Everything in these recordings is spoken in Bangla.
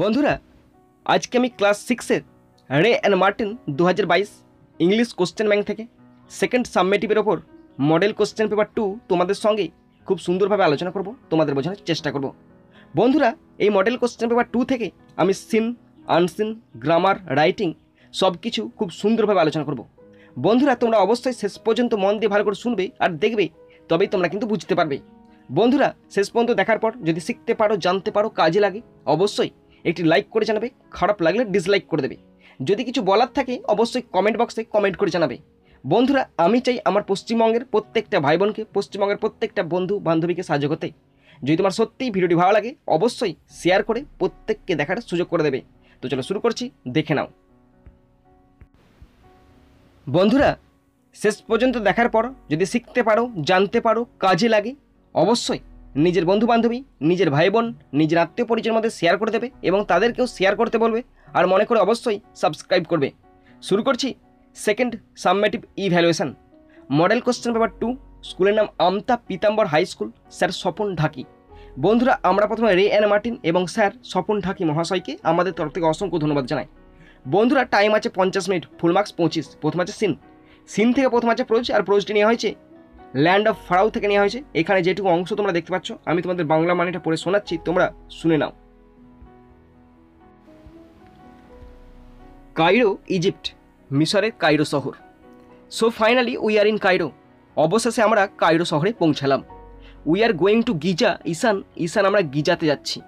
বন্ধুরা, আজকে আমি ক্লাস সিক্সের রে অ্যান্ড মার্টিন দু হাজার বাইশ ইংলিশ কোশ্চেন ব্যাংক থেকে সেকেন্ড সাবমেটিভের ওপর মডেল কোশ্চেন পেপার টু তোমাদের সঙ্গে খুব সুন্দরভাবে আলোচনা করব, তোমাদের বোঝানোর চেষ্টা করব। বন্ধুরা, এই মডেল কোশ্চেন পেপার টু থেকে আমি সিন, আনসিন, গ্রামার, রাইটিং সব কিছু খুব সুন্দরভাবে আলোচনা করব। বন্ধুরা, তোমরা অবশ্যই শেষ পর্যন্ত মন দিয়ে ভালো করে শুনবে আর দেখবে, তবেই তোমরা কিন্তু বুঝতে পারবে। বন্ধুরা, শেষ পর্যন্ত দেখার পর যদি শিখতে পারো, জানতে পারো, কাজে লাগে, অবশ্যই একটি লাইক করে জানাবে, খারাপ লাগলে ডিসলাইক করে দেবে। যদি কিছু বলার থাকে, অবশ্যই কমেন্ট বক্সে কমেন্ট করে জানাবে। বন্ধুরা, আমি চাই আমার পশ্চিমবঙ্গের প্রত্যেকটা ভাই বোনকে পশ্চিমবঙ্গের প্রত্যেকটা বন্ধু বান্ধবীকে সাহায্য করতে। যদি তোমার সত্যিই ভিডিওটি ভালো লাগে, অবশ্যই শেয়ার করে প্রত্যেককে দেখার সুযোগ করে দেবে। তো চলো শুরু করছি, দেখে নাও। বন্ধুরা, শেষ পর্যন্ত দেখার পর যদি শিখতে পারো, জানতে পারো, কাজে লাগে, অবশ্যই নিজের বন্ধু বান্ধবী নিজের ভাই বোন নিজের আত্মীয় পরিচয়ের মধ্যে শেয়ার করে দেবে এবং তাদেরকেও শেয়ার করতে বলবে। আর মনে করে অবশ্যই সাবস্ক্রাইব করবে। শুরু করছি second summative evaluation model question paper two স্কুলের নাম আমতা পিতাম্বর high school sir Swapan Dhaki. বন্ধুরা, আমরা প্রথমে রে অ্যান মার্টিন এবং স্যার স্বপন ঢাকি মহাশয়কে আমাদের তরফ থেকে অসংখ্য ধন্যবাদ জানাই। বন্ধুরা টাইম আছে পঞ্চাশ মিনিট ফুল মার্কস পঁচিশ, প্রথম আছে সিন সিন থেকে প্রথম আছে প্রোজ, আর প্রোজটি নেওয়া হয়েছে ল্যান্ড অফ ফারাউ থেকে নেওয়া হয়েছে। এখানে যেটুকু অংশ তোমরা দেখতে পাচ্ছ, আমি তোমাদের বাংলা মানেটা পড়ে শোনাচ্ছি, তোমরা শুনে নাও। কাইরো ইজিপ্ট মিশরের কাইরো শহর। So finally we are in Cairo অবশেষে আমরা কাইরো শহরে পৌঁছালাম। We are going to Giza Ishan Ishan আমরা গিজাতে যাচ্ছি।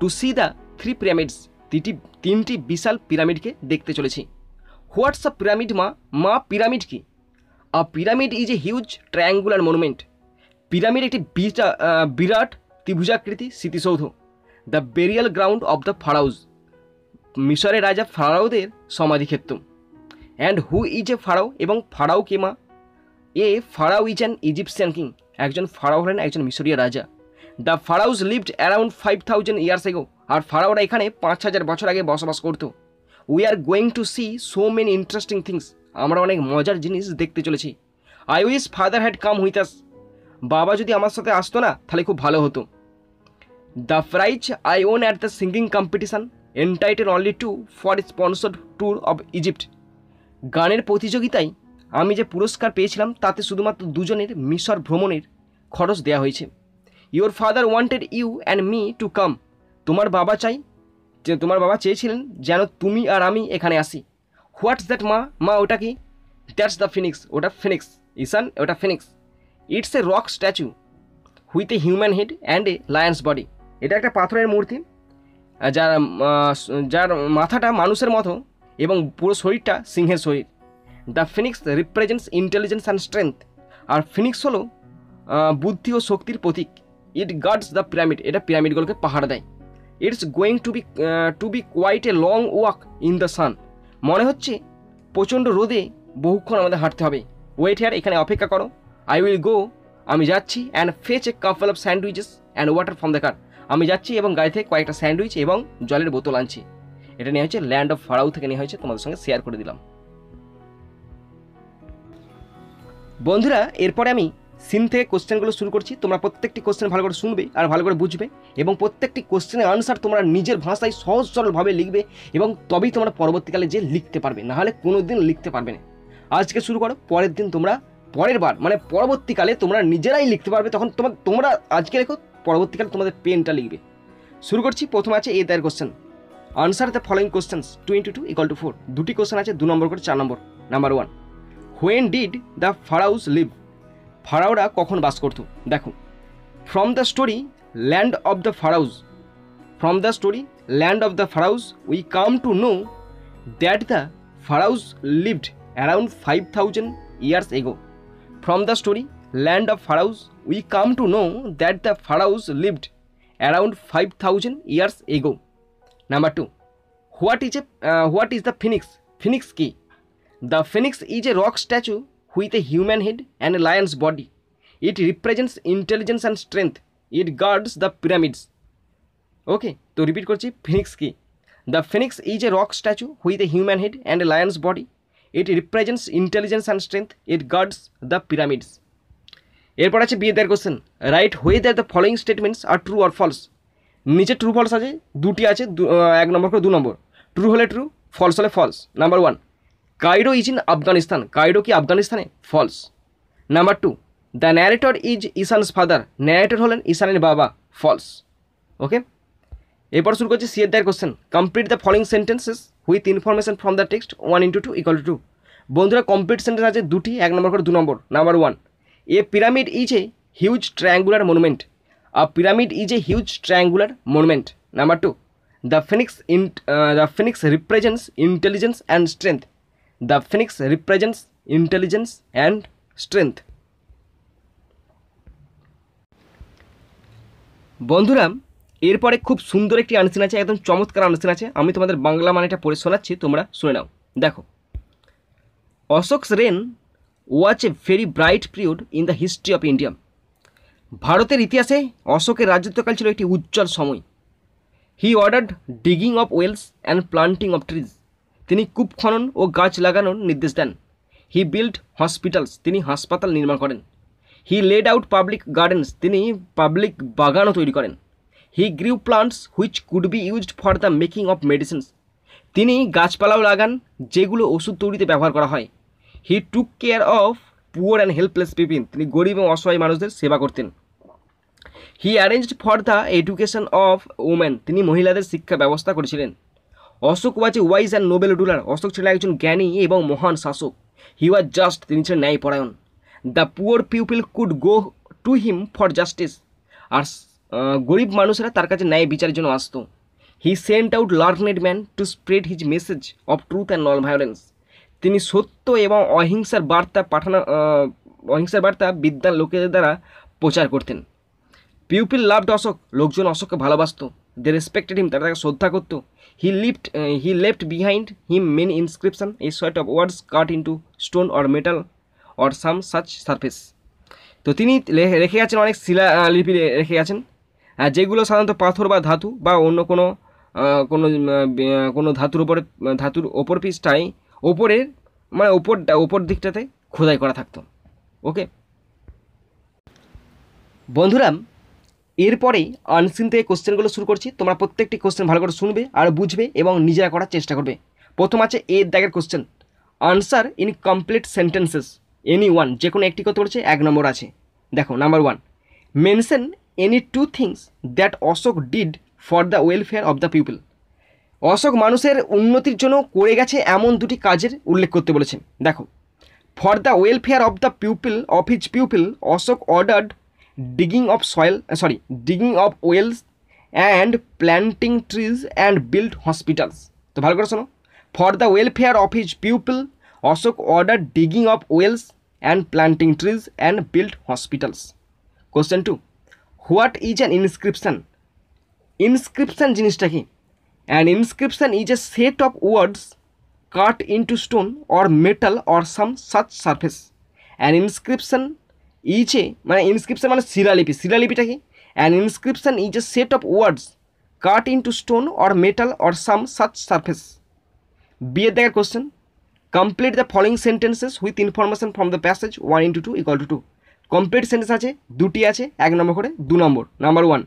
To see the three pyramids তিনটি তিনটি বিশাল পিরামিডকে দেখতে চলেছি। হোয়াটস আ পিরামিড মা? মা পিরামিড কি? A pyramid is a huge triangular monument pyramid একটি বিরাট ত্রিভুজাকৃতি স্মৃতিসৌধ। The burial ground of the pharaohs মিশরের রাজা ফারাউদের সমাধিক্ষেত্র। And who is a pharaoh এবং ফারাও কে মা? A pharaoh is an Egyptian king একজন ফারাও হলেন একজন মিশরীয় রাজা। The pharaohs lived around five thousand years ago আর ফারাওরা এখানে পাঁচ হাজার বছর আগে বসবাস করতো। We are going to see so many interesting things আমরা অনেক মজার জিনিস দেখতে চলেছি। I wish father had come with us বাবা যদি আমার সাথে আসতো না, তাহলে খুব ভালো হতো। The prize I won at the singing competition entitle only to for sponsored tour of Egypt গানের প্রতিযোগিতায় আমি যে পুরস্কার পেয়েছিলাম, তাতে শুধুমাত্র দুজনের মিশর ভ্রমণের খরচ দেওয়া হয়েছে। Your father wanted you and me to come তোমার বাবা চাই যে তোমার বাবা চেয়েছিলেন যেন তুমি আর আমি এখানে আসি। হোয়াটস দ্যাট মা মা ওটা কি? দ্যাটস দ্য ফিনিক্স ওটা ফিনিক্স ইসান ওটা phoenix it's a rock statue with a human head and a lion's body এটা একটা পাথরের মূর্তি যার যার মাথাটা মানুষের মতো এবং পুরো শরীরটা সিংহের শরীর। The phoenix represents intelligence and strength R phoenix হলো বুদ্ধি ও শক্তির প্রতীক। ইট গার্ডস দ্য পিরামিড এটা পিরামিডগুলোকে পাহাড় দেয়। It's going to be to be quite a long walk in the sun মনে হচ্ছে প্রচণ্ড রোদে বহুক্ষণ আমাদের হাঁটতে হবে। ওয়েট হেয়ার এখানে অপেক্ষা করো। আই উইল গো আমি যাচ্ছি and fetch a couple of sandwiches and water from the car আমি যাচ্ছি এবং গাড়ি থেকে কয়েকটা স্যান্ডউইচ এবং জলের বোতল আনছি। এটা নেওয়া হয়েছে ল্যান্ড অফ ফারাউ থেকে নেওয়া হয়েছে, তোমাদের সঙ্গে শেয়ার করে দিলাম। বন্ধুরা, এরপরে আমি সিন থেকে কোশ্চেনগুলো শুরু করছি, তোমরা প্রত্যেকটি কোশ্চেন ভালো করে শুনবে আর ভালো করে বুঝবে এবং প্রত্যেকটি কোশ্চেনের আনসার তোমরা নিজের ভাষায় সহজ সরলভাবে লিখবে এবং তবেই তোমরা পরবর্তীকালে যে লিখতে পারবে নাহলে কোনো দিন লিখতে পারবে না। আজকে শুরু করো, পরের দিন তোমরা, পরের বার মানে পরবর্তীকালে তোমরা নিজেরাই লিখতে পারবে, তখন তোমার তোমরা আজকে লেখো, পরবর্তীকালে তোমাদের পেনটা লিখবে। শুরু করছি, প্রথমে আছে A there question answer the following questions two into two equal to four দুটি কোশ্চেন আছে, দু নম্বর করে চার নম্বর। Number one when did the pharaohs live ফারাওরা কখন বাস করতো? দেখো from the story land of the pharaohs from the story land of the pharaohs we came to know that the pharaohs lived around five thousand years ago from the story land of pharaohs we came to know that the pharaohs lived around five thousand years ago number two what is a what is the phoenix phoenix কি the phoenix is a rock statue with a human head and a lion's body. It represents intelligence and strength. It guards the pyramids. Okay তো রিপিট করছি ফিনিক্স কি? The phoenix is a rock statue with a human head and a lion's body it represents intelligence and strength it guards the pyramids এরপর আছে বিয়ে দেয়ার question write whether the following statements are true or false নিচে ট্রু ফলস আছে দুটি আছে দু- আহ, এক নম্বর করে দু নম্বর। ট্রু হলে ট্রু ফলস হলে false number one Cairo is in Afghanistan. Cairo কি আফগানিস্তানে? False number two the narrator is Ishan's father narrator হলেন ইসানের বাবা। ফলস ওকে এরপর শুরু করছি সিএর there question complete the following sentences with information from the text one into two equal to বন্ধুরা কমপ্লিট সেন্টেন্স আছে দুটি, এক নম্বর করে দু নম্বর। Number one a pyramid is a huge triangular monument a pyramid is a huge triangular monument number two the phoenix in the phoenix represents intelligence and strength the phoenix represents intelligence and strength বন্ধুরা, এরপরে খুব সুন্দর একটি আনসিন আছে, একদম চমৎকার আনসিন আছে। আমি তোমাদের বাংলা মানেটা পড়ে শোনাচ্ছি, তোমরা শুনে নাও। দেখো। Ashoka's reign was a very bright period in the history of India ভারতের ইতিহাসে অশোকের রাজত্বকাল ছিল একটি উজ্জ্বল সময়। He ordered digging of wells and planting of trees তিনি কূপ খনন ও গাছ লাগানোর নির্দেশ দেন। হি বিল্ড হসপিটালস তিনি হাসপাতাল নির্মাণ করেন। He laid out public gardens তিনি পাবলিক বাগানও তৈরি করেন। He grew plants which could be used for the making of medicines তিনি গাছপালাও লাগান, যেগুলো ওষুধ তৈরিতে ব্যবহার করা হয়। He took care of poor and helpless people তিনি গরিব এবং অসহায় মানুষদের সেবা করতেন। He arranged for the education of women তিনি মহিলাদের শিক্ষা ব্যবস্থা করেছিলেন। Ashoka was a wise and noble ruler Ashoka ছিলেন একজন জ্ঞানী এবং মহান শাসক। হি ওয়াজ জাস্ট তিনি ছিলেন ন্যায়পরায়ণ। The poor people could go to him for justice আর গরিব মানুষেরা তার কাছে ন্যায় বিচারের জন্য আসতো। He sent out learned man to spread his message of truth and non violence তিনি সত্য এবং অহিংসার বার্তা পাঠানো অহিংসার বার্তা বিদ্যান লোকেদের দ্বারা প্রচার করতেন। পিউপিল লাভড অশোক লোকজন অশোককে ভালোবাসতো। দে রেসপেক্টেড হিম তারা তাকে শ্রদ্ধা করতো। He lift he left behind him men inscription এই sort of words cut into stone or metal or some such surface তো তিনি রেখে গেছেন অনেক শিলা লিপি রেখে গেছেন। যেগুলো সাধারণত পাথর বা ধাতু বা অন্য কোনো কোনো কোনো ধাতুর উপরে, ধাতুর ওপর পিসটাই ওপরের মানে ওপর ওপর দিকটাতে খোদাই করা থাকতো। ওকে বন্ধুরা এরপরেই আনসিন থেকে কোশ্চেনগুলো শুরু করছি। তোমরা প্রত্যেকটি কোশ্চেন ভালো করে শুনবে আর বুঝবে এবং নিজেরা করার চেষ্টা করবে। প্রথম আছে এর দাগের question answer in complete sentences any one যে কোনো একটি করতে বলেছে, এক নম্বর আছে। দেখো number one mention any two things that Ashoka did for the welfare of the people Ashoka মানুষের উন্নতির জন্য করে গেছে এমন দুটি কাজের উল্লেখ করতে বলেছে দেখো for the welfare of the pupil of his pupil Ashoka ordered digging of soil sorry digging of wells and planting trees and build hospitals তো ভালো করে শোনো for the welfare of his pupil Ashoka order digging of wells and planting trees and build hospitals question two what is an inscription inscription জিনিসটা কি? An inscription is a set of words cut into stone or metal or some such surface an inscription is a মানে ইনস্ক্রিপশন মানে শিলালিপি শিলালিপিটা কি an inscription is a set of words cut into stone or metal or some such surface বিয়ের দেখার question complete the following sentences with information from the passage one into two equal to two complete sentence আছে, দুটি আছে, এক নম্বর করে দু নম্বর। Number one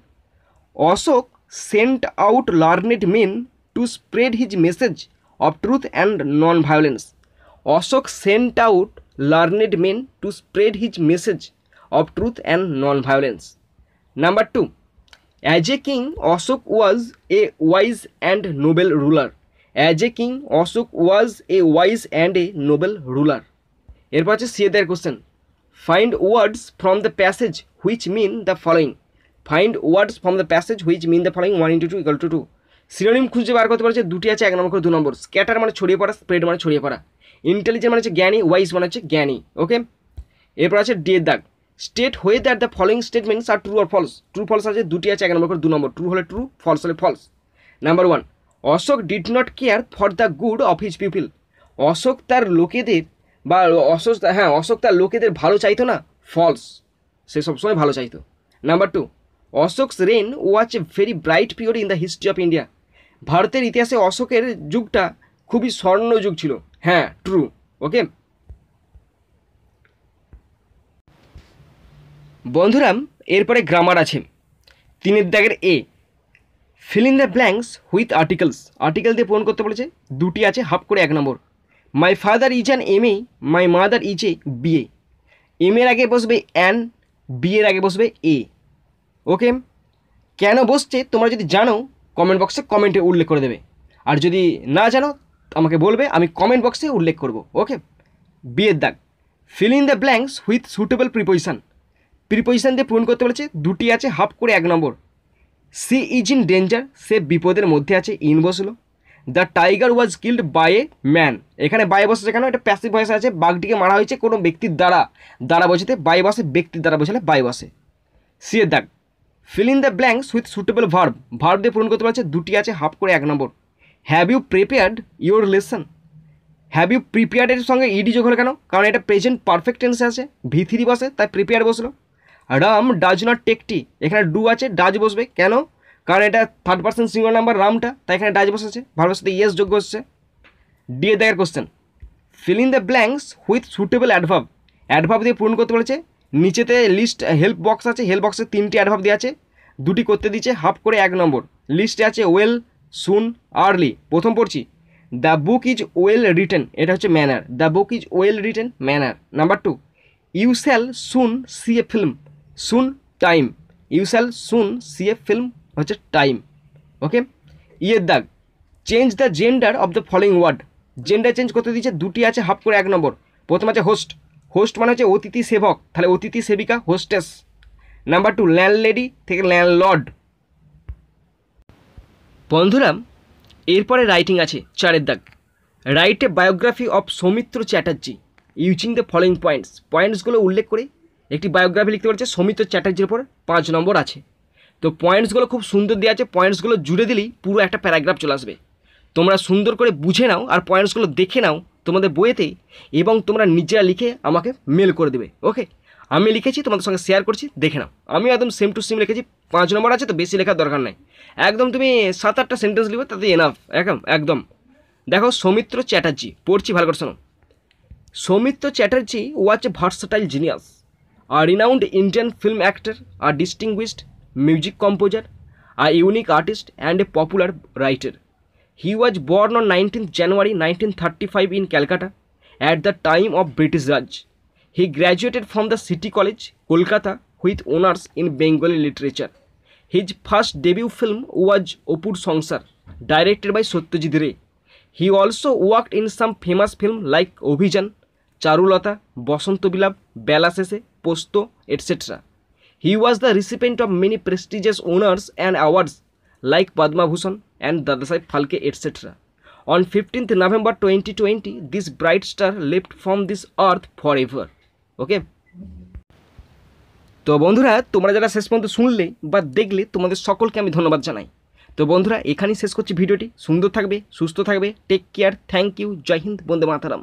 Ashoka sent out learned men to spread his message of truth and non violence Ashoka sent out learned men to spread his message of truth and non violence number two as a king Ashoka was a wise and noble ruler as a king Ashoka was a wise and a noble ruler এরপর আছে সিএদের question find words from the passage which mean the following find words from the passage which mean the following one into two equal to two synonym খুঁজে বার করতে পারছে দুটি আছে, এক নম্বর দু নম্বর। স্ক্যাটার মানে ছড়িয়ে পড়া স্প্রেড মানে ছড়িয়ে পড়া। ইন্টেলিজেন্ট মানে হচ্ছে জ্ঞানী ওয়াইজ মানে হচ্ছে জ্ঞানী ওকে এরপর আছে ডি এর দাগ। State whether the following statements are true or false true false আছে, দুটি আছে, এক নম্বর করে দু নম্বর। ট্রু হলে ট্রু ফলস হলে false number one Ashoka did not care for the good of his people Ashoka তার লোকেদের বা অশোক হ্যাঁ অশোক তার লোকেদের ভালো চাইতো না ফলস সে সবসময় ভালো চাইতো। Number two Ashoka's reign was a very bright period in the history of India ভারতের ইতিহাসে অশোকের যুগটা খুবই স্বর্ণ যুগ ছিল। হ্যাঁ ট্রু ওকে বন্ধুরাম, এরপরে গ্রামার আছে। তিনের দাগের A fill in the blanks with articles article দিয়ে পূরণ করতে বলেছে, দুটি আছে হাফ করে এক নম্বর। My father is an M A my mother is a B A M এর আগে বসবে অ্যান বি এর আগে বসবে এ ওকে কেন বসছে, তোমরা যদি জানো কমেন্ট বক্সে কমেন্টে উল্লেখ করে দেবে। আর যদি না জানো আমাকে বলবে, আমি কমেন্ট বক্সে উল্লেখ করব ওকে বিয়ের দাগ। Fill in the blanks with suitable preposition preposition দিয়ে পূরণ করতে বলেছে, দুটি আছে হাফ করে এক নম্বর। সি ইজ ইন ডেঞ্জার সে বিপদের মধ্যে আছে ইন বসল the tiger was killed by a man এখানে বাই বসেছে কেন? এটা প্যাসিভ ভয়েস আছে, বাঘটিকে মারা হয়েছে কোনো ব্যক্তির দ্বারা। দ্বারা বোঝাতে বাই বসে, ব্যক্তির দ্বারা বোঝালে বাই বসে। সি এর দাগ fill in the blanks with suitable verb verb দিয়ে পূরণ করতে পারছে দুটি আছে হাফ করে এক নম্বর। Have you prepared your lesson have you প্রিপেয়ার্ডের সঙ্গে ইডি যোগ হলো কেন? কারণ এটা প্রেজেন্ট পারফেক্ট টেন্সে আছে ভি থ্রি বসে তাই প্রিপেয়ার বসল। Ram does not take tea এখানে ডু আছে ডাজ বসবে। কেন? কারণ এটা থার্ড পার্সন সিঙ্গল নাম্বার রামটা তাই এখানে ডাজ বসেছে। ভার্বের সাথে ইয়েস যোগ্য হচ্ছে ডি এর দেখার question fill in the blanks with suitable adverb adverb দিয়ে পূরণ করতে বলেছে, নিচেতে লিস্ট হেল্প বক্স আছে হেল্প বক্সে তিনটি অ্যাডভাব দিয়ে আছে, দুটি করতে দিচ্ছে হাফ করে এক নম্বর। লিস্টে আছে ওয়েল সুন আর্লি, প্রথম পড়ছি। The book is well written এটা হচ্ছে manner. The book is well written manner. Number two, you shall soon see a film soon time you shall soon see a film হচ্ছে টাইম। ওকে? ইয়ের দাগ change the gender of the following word gender change করতে দিচ্ছে দুটি আছে, হাফ করে এক নম্বর। প্রথম আছে হোস্ট। হোস্ট মানে হচ্ছে অতিথি সেবক। তাহলে অতিথি সেবিকা, হোস্টেস। নাম্বার টু, ল্যান্ডলেডি থেকে ল্যান্ডলর্ড বন্ধুরা এরপরে রাইটিং আছে, চারের দাগ। Write biography of Soumitra Chatterjee. Using the following points পয়েন্টসগুলো উল্লেখ করে একটি বায়োগ্রাফি লিখতে পারছে সৌমিত্র চ্যাটার্জির উপর পাঁচ নম্বর আছে। তো পয়েন্টসগুলো খুব সুন্দর দেওয়া আছে পয়েন্টসগুলো জুড়ে দিলেই পুরো একটা প্যারাগ্রাফ চলে আসবে। তোমরা সুন্দর করে বুঝে নাও আর পয়েন্টসগুলো দেখে নাও তোমাদের বইয়েতেই এবং তোমরা নিজেরা লিখে আমাকে মেল করে দেবে ওকে আমি লিখেছি, তোমাদের সঙ্গে শেয়ার করছি, দেখে নাও। আমি একদম সেম টু সেম লিখেছি, পাঁচ নম্বর আছে তো বেশি লেখার দরকার নাই। একদম তুমি সাত আটটা সেন্টেন্স লিখবে তাতে এনাফ একদম একদম। দেখো, সৌমিত্র চ্যাটার্জি, পড়ছি, ভালো করে শোনো। সৌমিত্র চ্যাটার্জি ও আছে versatile genius a renowned Indian film actor a distinguished music composer a unique artist and a popular writer he was born on nineteen January nineteen thirty five in Calcutta at the time of British Raj he graduated from the City College Kolkata with honours in Bengali literature His first debut film was Opur Sansar, directed by Satyajit Ray. He also worked in some famous films like Obhijan, Charulata, Basanto Bilab, Bela Sese, Posto, etc. He was the recipient of many prestigious honors and awards like Padma Bhushan and Dadasai Phalke, etc. On 15th November 2020, this bright star left from this earth forever. Okay. তো বন্ধুরা, তোমরা যারা শেষ পর্যন্ত শুনলে বা দেখলে, তোমাদের সকলকে আমি ধন্যবাদ জানাই। তো বন্ধুরা, এখানেই শেষ করছি ভিডিওটি। সুন্দর থাকবে, সুস্থ থাকবে। টেক কেয়ার থ্যাংক ইউ জয় হিন্দ, বন্দে মাতারাম।